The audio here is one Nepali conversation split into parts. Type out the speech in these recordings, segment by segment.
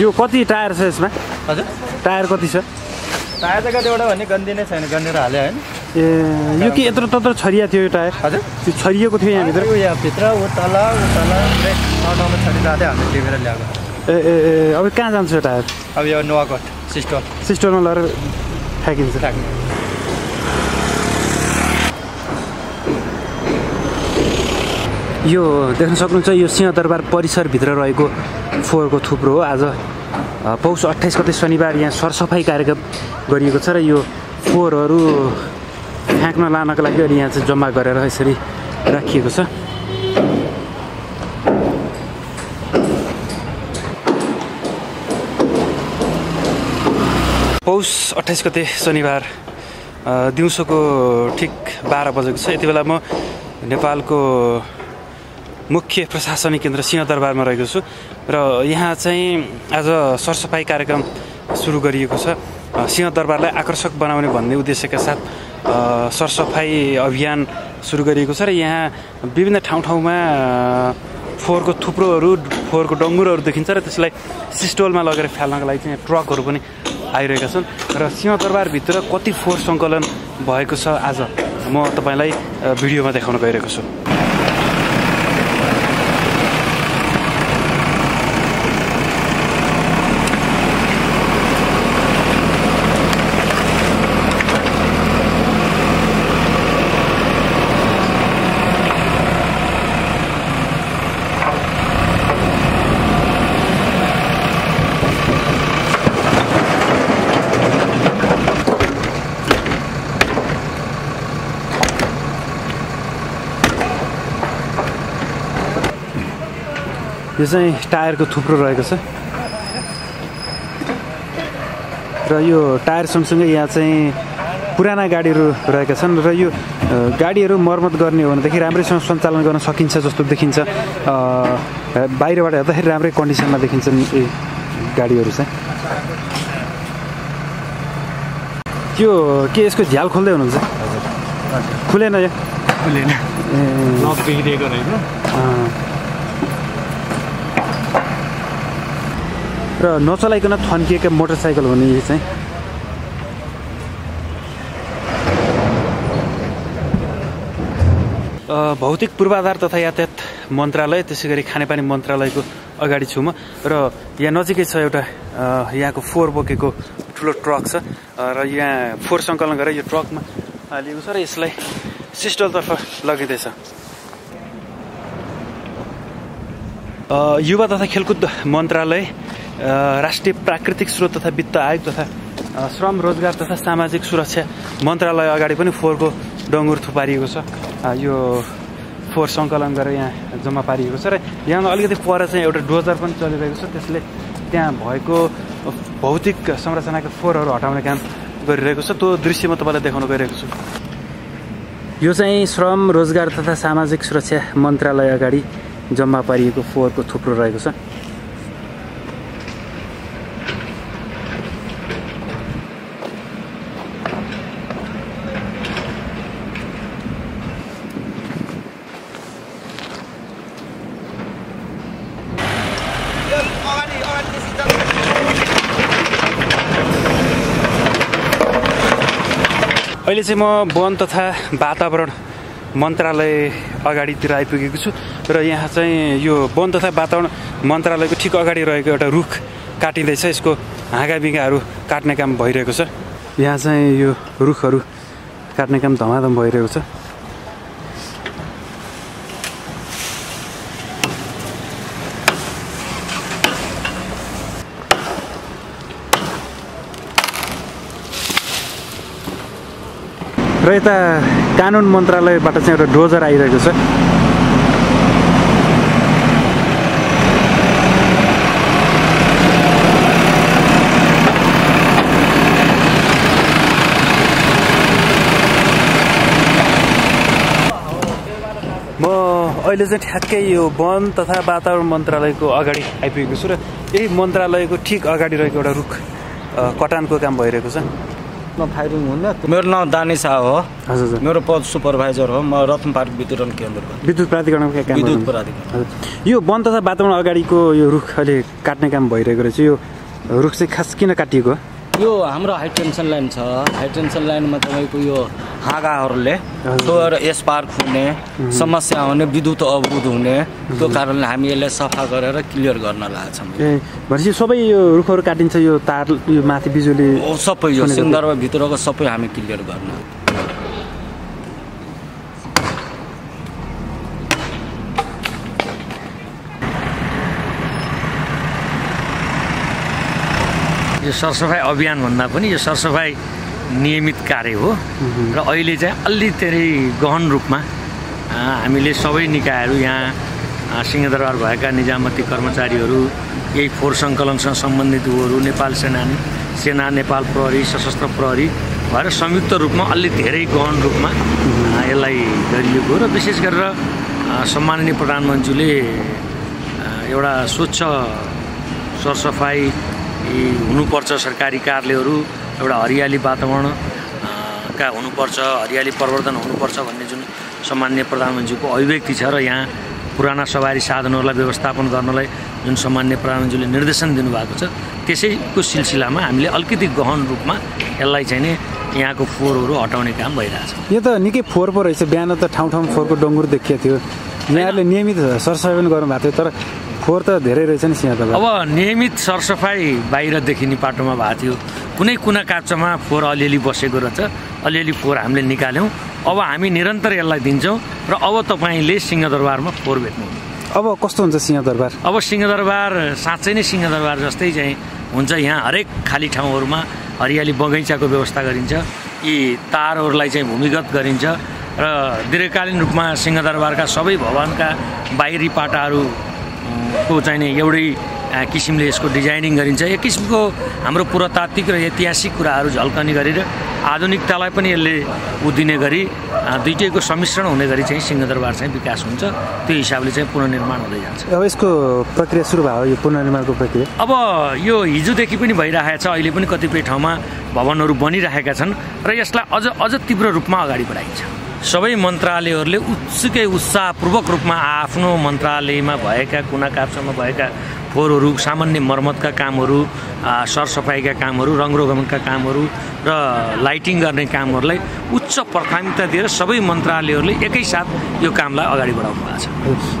यो कति टायर छ यसमा? हजुर। टायर कति छ? टायर त कतिवटा भन्ने गन्दी नै छैन गन्देर हाल्यो होइन। ए यो के यत्रो तत्रो छरिया थियो यो टायर? हजुर। त्यो छरिएको थियो यहाँभित्र? ऊ यहाँ भित्र ऊ तल ऊ तल ब्रेक ठाउँमा छरी जाँदै हामीले टिपेर ल्याएको। ए ए ए अब कहाँ जान्छ यो टायर? अब यो नुवाकोट सिस्टम सिस्टरमा लगेर फ्याँकिन्छ। राख्ने यो देख्न सक्नुहुन्छ यो सिंहदरबार परिसरभित्र रहेको फोहोरको थुप्रो हो। आज पौष अठाइस गते शनिबार यहाँ सरसफाइ कार्यक्रम गरिएको छ र यो फोहोरहरू फ्याँक्न लानको लागि अहिले यहाँ चाहिँ जम्मा गरेर यसरी राखिएको छ। पौष अठाइस गते शनिबार दिउँसोको ठिक बाह्र बजेको छ। यति बेला म नेपालको मुख्य प्रशासनिक केन्द्र सिंहदरबारमा रहेको छु। र यहाँ चाहिँ आज सरसफाइ कार्यक्रम सुरु गरिएको छ। सिंहदरबारलाई आकर्षक बनाउने भन्ने उद्देश्यका साथ सरसफाइ अभियान सुरु गरिएको छ। र यहाँ विभिन्न ठाउँ ठाउँमा फोहोरको थुप्रोहरू फोहोरको डङ्गुरहरू देखिन्छ र त्यसलाई सिस्टोलमा लगेर फाल्नको लागि चाहिँ ट्रकहरू पनि आइरहेका छन्। र सिंहदरबारभित्र कति फोहोर सङ्कलन भएको छ आज म तपाईँलाई भिडियोमा देखाउन गइरहेको छु। यो चाहिँ टायरको थुप्रो रहेको छ। र यो टायर सँगसँगै यहाँ चाहिँ पुराना गाडीहरू रहेका छन् र यो गाडीहरू मर्मत गर्ने हो भनेदेखि राम्रैसँग सञ्चालन गर्न सकिन्छ जस्तो देखिन्छ। बाहिरबाट हेर्दाखेरि राम्रै कन्डिसनमा देखिन्छन् यी गाडीहरू चाहिँ। त्यो के यसको झ्याल खोल्दै हुनुहुन्छ? खुलेन यो? खुलेन ए, लक बिग्रिएको रहेछ अँ। र नचलाइकन थन्किएका मोटरसाइकल हो नि यो चाहिँ। भौतिक पूर्वाधार तथा यातायात मन्त्रालय त्यसै गरी खानेपानी मन्त्रालयको अगाडि छु म। र यहाँ नजिकै छ एउटा यहाँको फोहोर बोकेको ठुलो ट्रक छ। र यहाँ फोहोर सङ्कलन गरेर यो ट्रकमा हालिएको छ र यसलाई सिस्टलतर्फ लगिँदैछ। युवा तथा खेलकुद मन्त्रालय राष्ट्रिय प्राकृतिक स्रोत तथा वित्त आयोग तथा श्रम रोजगार तथा सामाजिक सुरक्षा मन्त्रालय अगाडि पनि फोहोरको डङ्गुर थुपारिएको छ। यो फोहोर सङ्कलन गरेर यहाँ जम्मा पारिएको छ र यहाँ अलिकति पर चाहिँ एउटा डोजर पनि चलिरहेको छ। त्यसले त्यहाँ भएको भौतिक संरचनाको फोहोरहरू हटाउने काम गरिरहेको छ। त्यो दृश्य म तपाईँलाई देखाउन गइरहेको छु। यो चाहिँ श्रम रोजगार तथा सामाजिक सुरक्षा मन्त्रालय अगाडि जम्मा पारिएको फोहोरको थुप्रो रहेको छ। अहिले चाहिँ म वन तथा वातावरण मन्त्रालय अगाडितिर आइपुगेको छु र यहाँ चाहिँ यो वन तथा वातावरण मन्त्रालयको ठिक अगाडि रहेको एउटा रुख काटिँदैछ। यसको हाँगाबिगाहरू काट्ने काम भइरहेको छ। यहाँ चाहिँ यो रुखहरू काट्ने काम धमाधम भइरहेको छ। र यता कानुन मन्त्रालयबाट चाहिँ एउटा डोजर आइरहेको छ। म अहिले चाहिँ ठ्याक्कै यो वन तथा वातावरण मन्त्रालयको अगाडि आइपुगेको छु र यही मन्त्रालयको ठिक अगाडि रहेको एउटा रुख कटानको काम भइरहेको छ। फायरिङ हुने। मेरो नाम दानिस शाह हो। हजुर मेरो पद सुपरभाइजर हो। म रत्न पार्क वितरण केन्द्रको। विद्युत प्राधिकरणको काम विद्युत। प्राधिकरण। यो वन तथा वातावरण अगाडिको यो रुख अहिले काट्ने काम भइरहेको रहेछ। यो रुख चाहिँ खास किन काटिएको? यो हाम्रो हाई टेन्सन लाइन छ। हाई टेन्सन लाइनमा तपाईँको यो हाँगाहरूले यस पार्क हुने समस्या हुने विद्युत अवरुद्ध हुने त्यो कारणले हामी यसलाई सफा गरेर क्लियर गर्न लागेको छौँ। ए भनेपछि सबै यो रुखहरू काटिन्छ यो तार यो माथि बिजुली ओ, सबै यो सुनेको सिन्धर्मभित्रको सबै हामी क्लियर गर्न। यो सरसफाइ अभियान भन्दा पनि यो सरसफाइ नियमित कार्य हो। र अहिले चाहिँ अलि धेरै गहन रूपमा हामीले सबै निकायहरू यहाँ सिंहदरबार भएका निजामती कर्मचारीहरू यही फोहोर सङ्कलनसँग सम्बन्धित उहरू नेपाल सेना सेना नेपाल प्रहरी सशस्त्र प्रहरी भएर संयुक्त रूपमा अलि धेरै गहन रूपमा यसलाई गरिएको र विशेष गरेर सम्माननीय प्रधानमन्त्रीले एउटा स्वच्छ सरसफाइ हुनुपर्छ सरकारी कार्यालयहरू एउटा हरियाली वातावरण का हुनुपर्छ हरियाली प्रवर्धन हुनुपर्छ भन्ने जुन सामान्य प्रधानमन्त्रीको अभिव्यक्ति छ र यहाँ पुराना सवारी साधनहरूलाई व्यवस्थापन गर्नलाई जुन सामान्य प्रधानमन्त्रीले निर्देशन दिनुभएको छ त्यसैको सिलसिलामा हामीले अलिकति गहन रूपमा यसलाई चाहिँ नि यहाँको फोहोरहरू हटाउने काम भइरहेछ। यो त निकै फोहोर पो रहेछ बिहान त ठाउँ ठाउँ फोहोरको डङ्गुर देखिएको थियो। यहाँहरूले नियमित सरसफाइ पनि गर्नुभएको थियो तर फोहोर त धेरै रहेछ नि सिंह अब नियमित सरसफाइ बाहिर देखिने पाटोमा भएको थियो। कुनै कुना काप्चामा फोहोर अलिअलि बसेको रहेछ अलिअलि फोहोर हामीले निकाल्यौँ। अब हामी निरन्तर यसलाई दिन्छौँ र अब तपाईँले सिंहदरबारमा फोहोर भेट्नु अब कस्तो हुन्छ सिंहदरबार? अब सिंहदरबार साँच्चै नै सिंहदरबार जस्तै चाहिँ हुन्छ। यहाँ हरेक खाली ठाउँहरूमा हरियाली बगैँचाको व्यवस्था गरिन्छ। यी तारहरूलाई चाहिँ भूमिगत गरिन्छ र दीर्घकालीन रूपमा सिंहदरबारका सबै भवनका बाहिरी पाटाहरू अँ, को चाहिँ नि एउटै किसिमले यसको डिजाइनिङ गरिन्छ। एक किसिमको हाम्रो पुरातात्विक र ऐतिहासिक कुराहरू झल्कने गरेर आधुनिकतालाई पनि यसले उदिने गरी दुइटैको सम्मिश्रण हुने गरी चाहिँ सिंहदरबार चाहिँ विकास हुन्छ। त्यो हिसाबले चाहिँ पुनर्निर्माण हुँदै जान्छ। अब यसको प्रक्रिया सुरु भयो यो पुनर्निर्माणको प्रक्रिया? अब यो हिजोदेखि पनि भइरहेको छ अहिले पनि कतिपय ठाउँमा भवनहरू बनिरहेका छन् र यसलाई अझ अझ तीव्र रूपमा अगाडि बढाइन्छ। सबै मन्त्रालयहरूले उत्सुकै उत्साहपूर्वक रूपमा आफ्नो मन्त्रालयमा भएका कुना काप्चामा भएका फोहोरहरू सामान्य मर्मतका कामहरू सरसफाइका कामहरू रङरोगनका कामहरू र लाइटिङ गर्ने कामहरूलाई उच्च प्राथमिकता दिएर सबै मन्त्रालयहरूले एकैसाथ यो कामलाई अगाडि बढाउनु भएको छ।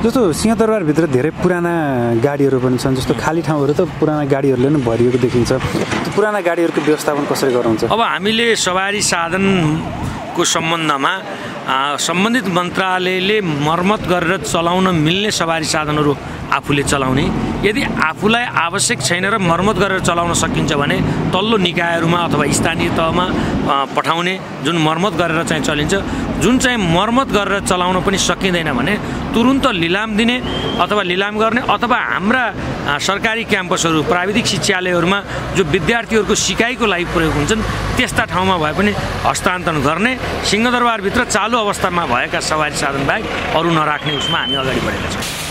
जस्तो सिंहदरबारभित्र धेरै पुराना गाडीहरू पनि छन् जस्तो खाली ठाउँहरू त पुराना गाडीहरूले नै भरिएको देखिन्छ। पुराना गाडीहरूको व्यवस्थापन कसरी गर्नुहुन्छ अब हामीले सवारी साधनको सम्बन्धमा सम्बन्धित मन्त्रालयले मर्मत गरेर चलाउन मिल्ने सवारी साधनहरू आफूले चलाउने। यदि आफूलाई आवश्यक छैन र मर्मत गरेर चलाउन सकिन्छ भने तल्लो निकायहरूमा अथवा स्थानीय तहमा पठाउने जुन मर्मत गरेर चाहिँ चलिन्छ जुन चाहिँ मर्मत गरेर चलाउन पनि सकिँदैन भने तुरुन्त लिलाम दिने अथवा लिलाम गर्ने अथवा हाम्रा सरकारी क्याम्पसहरू प्राविधिक शिक्षालयहरूमा जो विद्यार्थीहरूको सिकाइको लागि प्रयोग हुन्छन् त्यस्ता ठाउँमा भए पनि हस्तान्तरण गर्ने सिंहदरबारभित्र चालु अवस्थामा भएका सवारी साधन बाहेक अरू नराख्ने उसमा हामी अगाडि बढेका छौँ।